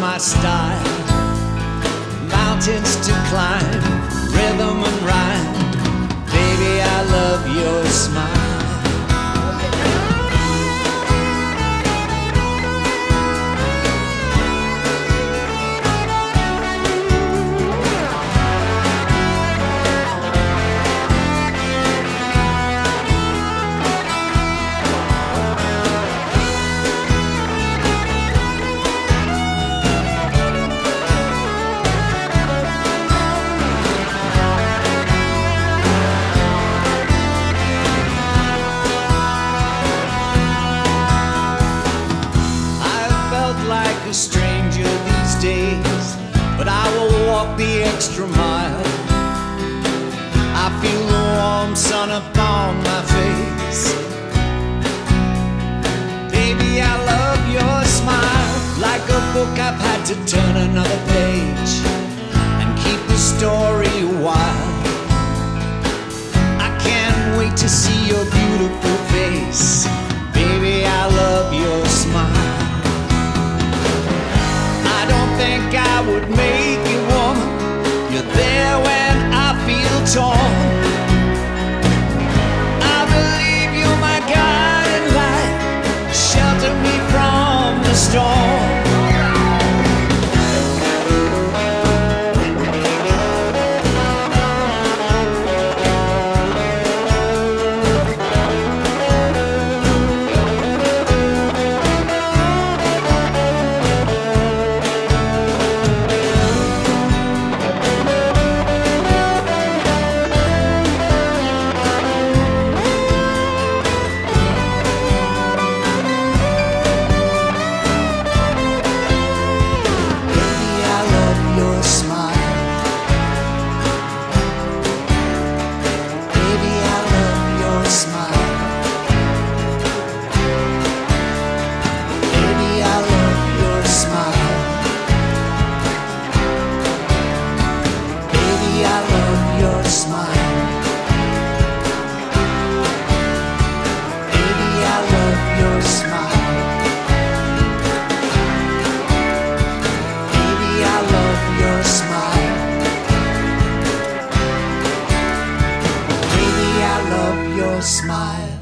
my style. Mountains to climb, rhythm and rhyme. Baby, I love your smile. Stranger these days, but I will walk the extra mile. I feel the warm sun upon my face. Baby, I love your smile. Like a book, I've had to turn another page and keep the story wild. I can't wait to see your beautiful face. storm. your smile.